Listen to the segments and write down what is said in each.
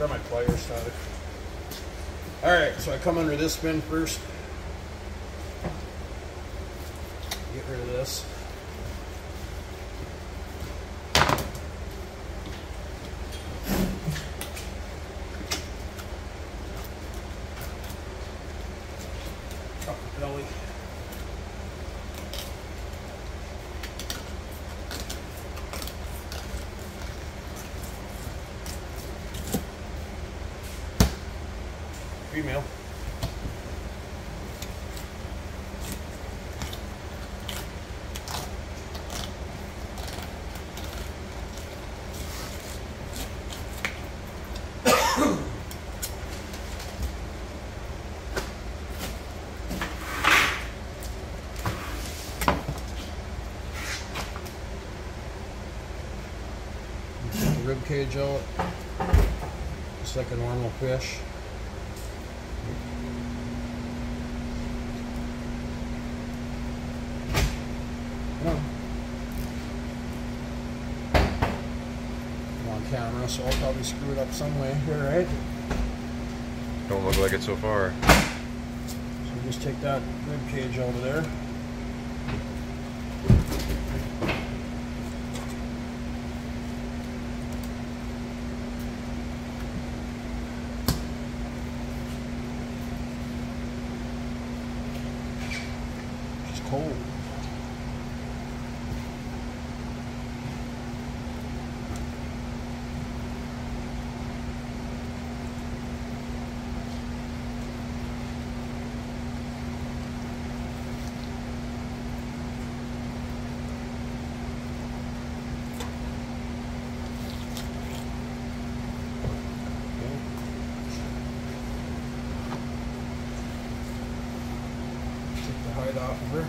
grab my pliers started. Alright, so I come under this bin first. Get rid of this. Belly. The rib cage out, just like a normal fish. No. I'm on camera, so I'll probably screw it up some way here, right? Don't look like it so far. So just take that rib cage out of there. It's cold. Hide off of her.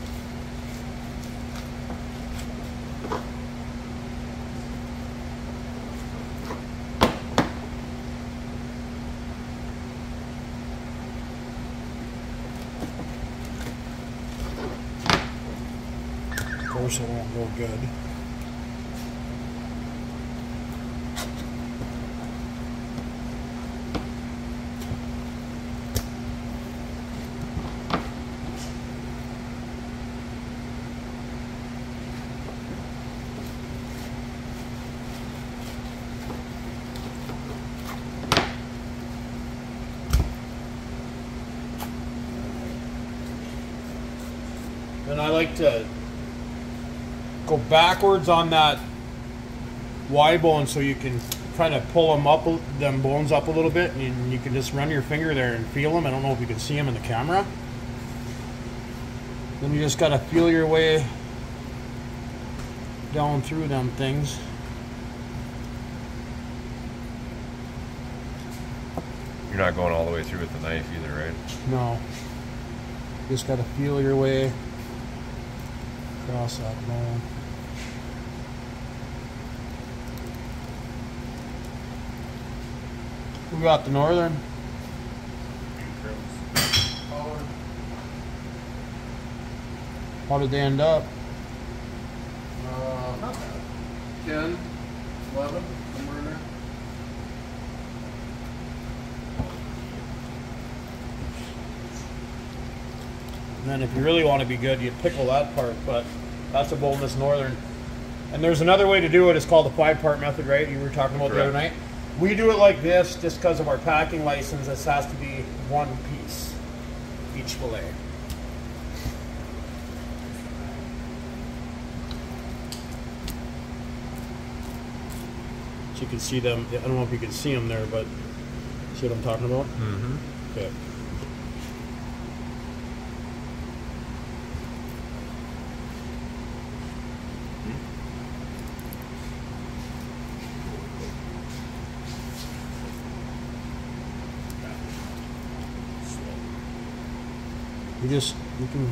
Of course, it won't go good. Then I like to go backwards on that Y bone so you can kind of pull them up, them bones up a little bit, and you, you can just run your finger there and feel them. I don't know if you can see them in the camera. Then you just gotta feel your way down through them things. You're not going all the way through with the knife either, right? No. You just gotta feel your way across that bone. We got the northern. How did they end up? Uh, not bad. 10, 11, somewhere in there. And then if you really want to be good, you pickle that part, but that's a Boldness northern. And there's another way to do it. It's called the five part method, right? You were talking about the other night. We do it like this just because of our packing license. This has to be one piece, each fillet. So you can see them. I don't know if you can see them there, but see what I'm talking about? Mm-hmm. Okay. You just you can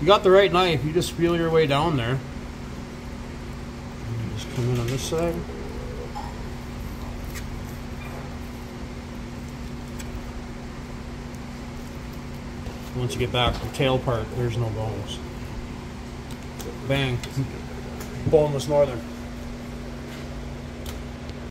you got the right knife. You just feel your way down there. Just come in on this side. Once you get back to the tail part, there's no bones. Bang. Boneless northern.